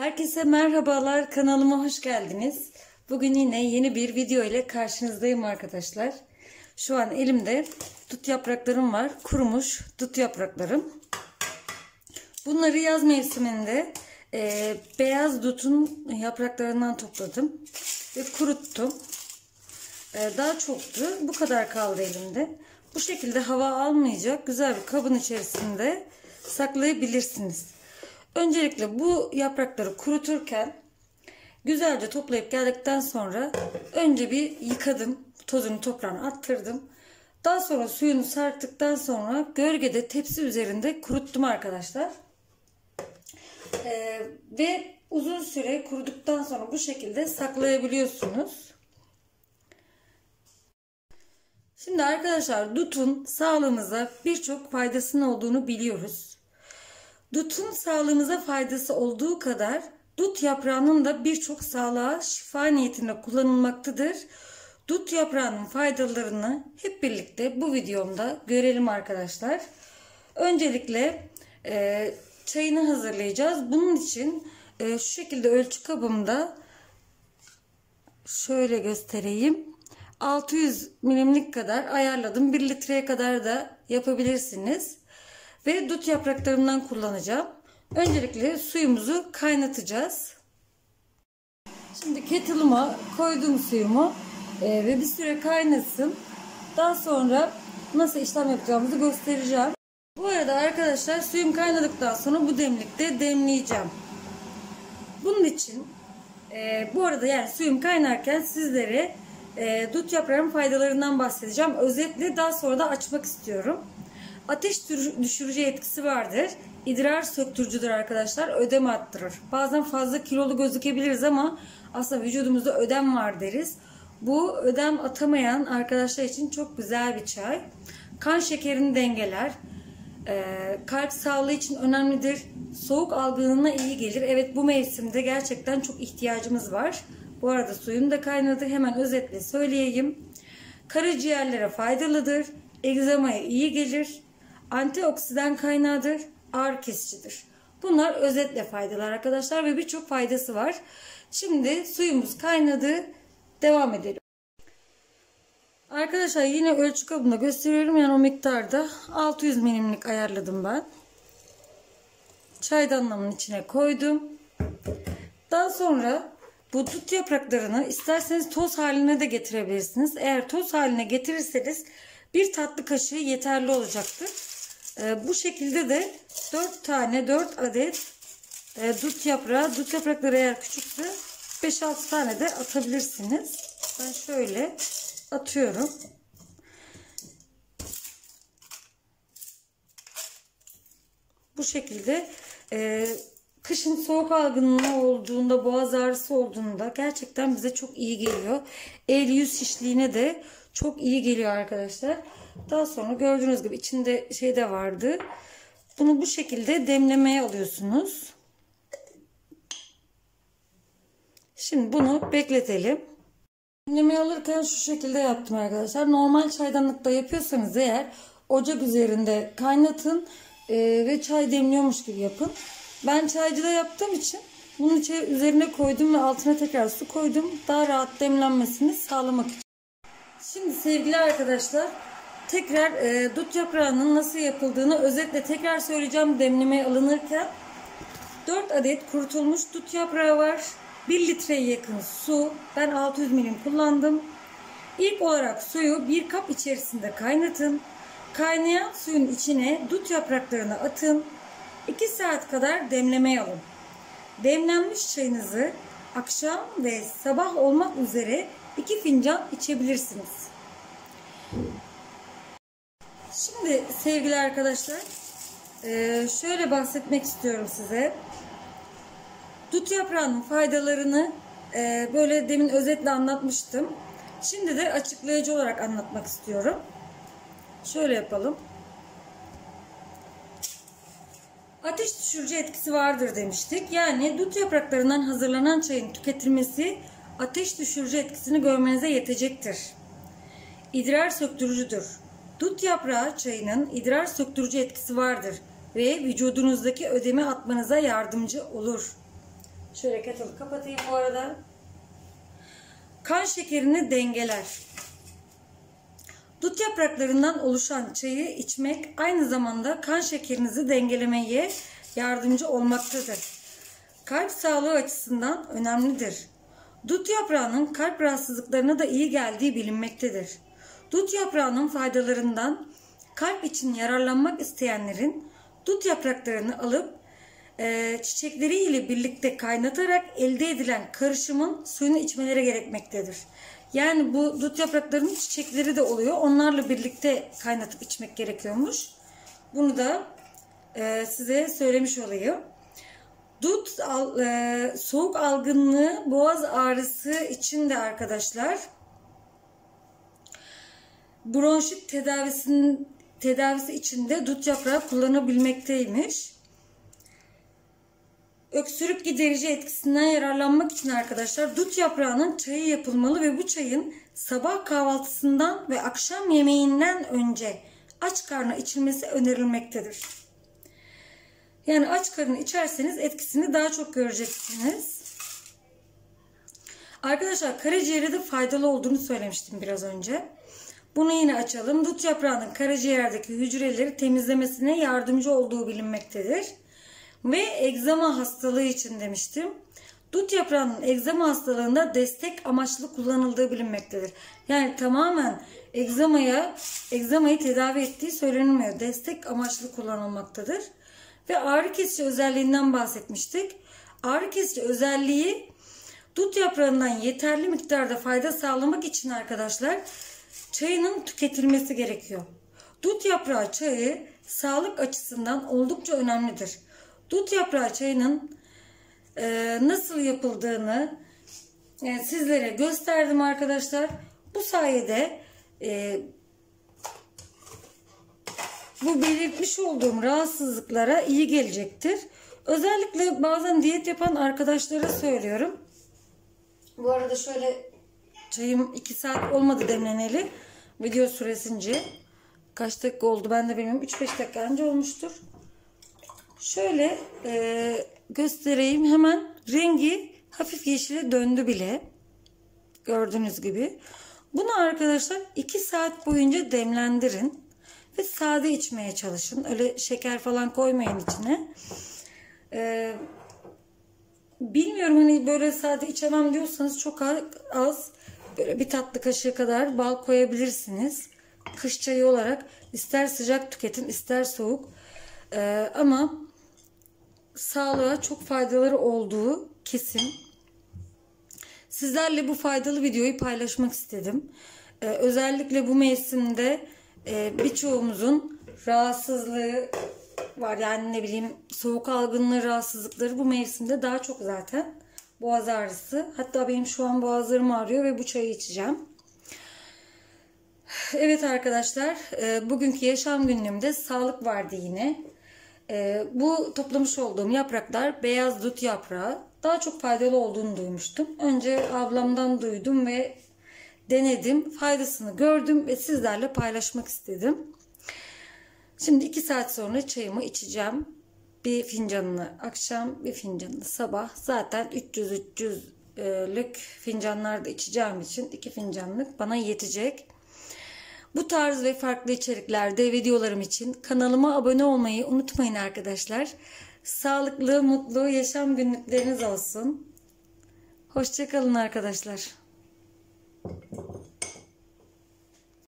Herkese merhabalar kanalıma hoş geldiniz. Bugün yine yeni bir video ile karşınızdayım arkadaşlar. Şu an elimde dut yapraklarım var. Kurumuş dut yapraklarım. Bunları yaz mevsiminde e, beyaz dutun yapraklarından topladım ve kuruttum. E, daha çoktu. Bu kadar kaldı elimde. Bu şekilde hava almayacak güzel bir kabın içerisinde saklayabilirsiniz. Öncelikle bu yaprakları kuruturken güzelce toplayıp geldikten sonra önce bir yıkadım. Tozunu toprağını attırdım. Daha sonra suyunu sarktıktan sonra gölgede tepsi üzerinde kuruttum arkadaşlar. Ee, ve uzun süre kuruduktan sonra bu şekilde saklayabiliyorsunuz. Şimdi arkadaşlar dutun sağlığımıza birçok faydasının olduğunu biliyoruz. Dutun sağlığımıza faydası olduğu kadar dut yaprağının da birçok sağlığa şifa niyetinde kullanılmaktadır. Dut yaprağının faydalarını hep birlikte bu videomda görelim arkadaşlar. Öncelikle e, çayını hazırlayacağız. Bunun için e, şu şekilde ölçü kabımda şöyle göstereyim. 600 milimlik kadar ayarladım. 1 litreye kadar da yapabilirsiniz. Ve dut yapraklarından kullanacağım. Öncelikle suyumuzu kaynatacağız. Şimdi kettle'ıma koydum suyumu e, ve bir süre kaynasın. Daha sonra nasıl işlem yapacağımızı göstereceğim. Bu arada arkadaşlar suyum kaynadıktan sonra bu demlikte demleyeceğim. Bunun için e, bu arada yani suyum kaynarken sizlere e, dut yaprağının faydalarından bahsedeceğim. Özetle daha sonra da açmak istiyorum. Ateş düşürücü etkisi vardır. İdrar söktürücüdür arkadaşlar. Ödem attırır. Bazen fazla kilolu gözükebiliriz ama aslında vücudumuzda ödem var deriz. Bu ödem atamayan arkadaşlar için çok güzel bir çay. Kan şekerini dengeler. Ee, kalp sağlığı için önemlidir. Soğuk algınlığına iyi gelir. Evet bu mevsimde gerçekten çok ihtiyacımız var. Bu arada suyum da kaynadı. Hemen özetle söyleyeyim. Karaciğerlere faydalıdır. Egzamaya iyi gelir. Antioksidan kaynağıdır. Ağrı kesicidir. Bunlar özetle faydalar arkadaşlar ve birçok faydası var. Şimdi suyumuz kaynadı. Devam edelim. Arkadaşlar yine ölçü kabında gösteriyorum. Yani o miktarda 600 milimlik ayarladım ben. Çaydanlamın içine koydum. Daha sonra bu dut yapraklarını isterseniz toz haline de getirebilirsiniz. Eğer toz haline getirirseniz bir tatlı kaşığı yeterli olacaktır. Ee, bu şekilde de 4 tane 4 adet e, dut yaprağı. Dut yaprakları eğer küçükse 5-6 tane de atabilirsiniz. Ben şöyle atıyorum. Bu şekilde e, kışın soğuk algınlığı olduğunda, boğaz ağrısı olduğunda gerçekten bize çok iyi geliyor. El yüz şişliğine de çok iyi geliyor arkadaşlar. Daha sonra gördüğünüz gibi içinde şey de vardı. Bunu bu şekilde demlemeye alıyorsunuz. Şimdi bunu bekletelim. Demlemeyi alırken şu şekilde yaptım arkadaşlar. Normal çaydanlıkta yapıyorsanız eğer ocak üzerinde kaynatın e, ve çay demliyormuş gibi yapın. Ben çaycıda yaptığım için bunun üzerine koydum ve altına tekrar su koydum. Daha rahat demlenmesini sağlamak için. Şimdi sevgili arkadaşlar tekrar e, dut yaprağının nasıl yapıldığını özetle tekrar söyleyeceğim demlemeye alınırken. 4 adet kurutulmuş dut yaprağı var. 1 litreye yakın su. Ben 600 milim kullandım. İlk olarak suyu bir kap içerisinde kaynatın. Kaynayan suyun içine dut yapraklarını atın. 2 saat kadar demlemeye alın. Demlenmiş çayınızı akşam ve sabah olmak üzere 2 fincan içebilirsiniz. Şimdi sevgili arkadaşlar e, şöyle bahsetmek istiyorum size. Dut yaprağının faydalarını e, böyle demin özetle anlatmıştım. Şimdi de açıklayıcı olarak anlatmak istiyorum. Şöyle yapalım. Ateş düşürücü etkisi vardır demiştik. Yani dut yapraklarından hazırlanan çayın tüketilmesi ateş düşürücü etkisini görmenize yetecektir. İdrar söktürücüdür. Dut yaprağı çayının idrar söktürücü etkisi vardır ve vücudunuzdaki ödemi atmanıza yardımcı olur. Şöyle kettle'ı kapatayım bu arada. Kan şekerini dengeler. Dut yapraklarından oluşan çayı içmek aynı zamanda kan şekerinizi dengelemeye yardımcı olmaktadır. Kalp sağlığı açısından önemlidir. Dut yaprağının kalp rahatsızlıklarına da iyi geldiği bilinmektedir. Dut yaprağının faydalarından kalp için yararlanmak isteyenlerin dut yapraklarını alıp e, çiçekleri ile birlikte kaynatarak elde edilen karışımın suyunu içmeleri gerekmektedir. Yani bu dut yapraklarının çiçekleri de oluyor. Onlarla birlikte kaynatıp içmek gerekiyormuş. Bunu da e, size söylemiş olayım. Dut e, soğuk algınlığı, boğaz ağrısı için de arkadaşlar bronşit tedavisinin tedavisi için de dut yaprağı kullanabilmekteymiş. Öksürük giderici etkisinden yararlanmak için arkadaşlar dut yaprağının çayı yapılmalı ve bu çayın sabah kahvaltısından ve akşam yemeğinden önce aç karnına içilmesi önerilmektedir. Yani aç karnı içerseniz etkisini daha çok göreceksiniz. Arkadaşlar karaciğere de faydalı olduğunu söylemiştim biraz önce. Bunu yine açalım. Dut yaprağının karaciğerdeki hücreleri temizlemesine yardımcı olduğu bilinmektedir. Ve egzama hastalığı için demiştim. Dut yaprağının egzama hastalığında destek amaçlı kullanıldığı bilinmektedir. Yani tamamen egzamaya, egzamayı tedavi ettiği söylenilmiyor. Destek amaçlı kullanılmaktadır. Ve ağrı kesici özelliğinden bahsetmiştik. Ağrı kesici özelliği dut yaprağından yeterli miktarda fayda sağlamak için arkadaşlar çayının tüketilmesi gerekiyor. Dut yaprağı çayı sağlık açısından oldukça önemlidir. Dut yaprağı çayının e, nasıl yapıldığını e, sizlere gösterdim arkadaşlar. Bu sayede e, bu belirtmiş olduğum rahatsızlıklara iyi gelecektir. Özellikle bazen diyet yapan arkadaşlara söylüyorum. Bu arada şöyle çayım 2 saat olmadı demleneli. Video süresince kaç dakika oldu ben de bilmiyorum. 3-5 dakika önce olmuştur. Şöyle e, göstereyim. Hemen rengi hafif yeşile döndü bile. Gördüğünüz gibi. Bunu arkadaşlar 2 saat boyunca demlendirin. Ve sade içmeye çalışın. Öyle şeker falan koymayın içine. Ee, bilmiyorum hani böyle sade içemem diyorsanız çok az böyle bir tatlı kaşığı kadar bal koyabilirsiniz. Kış çayı olarak ister sıcak tüketin ister soğuk. Ee, ama sağlığa çok faydaları olduğu kesin. Sizlerle bu faydalı videoyu paylaşmak istedim. Ee, özellikle bu mevsimde e, birçoğumuzun rahatsızlığı var. Yani ne bileyim soğuk algınlığı rahatsızlıkları bu mevsimde daha çok zaten. Boğaz ağrısı. Hatta benim şu an boğazlarım ağrıyor ve bu çayı içeceğim. Evet arkadaşlar e, bugünkü yaşam günlüğümde sağlık vardı yine. E, bu toplamış olduğum yapraklar beyaz dut yaprağı. Daha çok faydalı olduğunu duymuştum. Önce ablamdan duydum ve denedim. Faydasını gördüm ve sizlerle paylaşmak istedim. Şimdi 2 saat sonra çayımı içeceğim. Bir fincanını akşam, bir fincanını sabah. Zaten 300-300'lük fincanlarda içeceğim için 2 fincanlık bana yetecek. Bu tarz ve farklı içeriklerde videolarım için kanalıma abone olmayı unutmayın arkadaşlar. Sağlıklı, mutlu yaşam günlükleriniz olsun. Hoşçakalın arkadaşlar.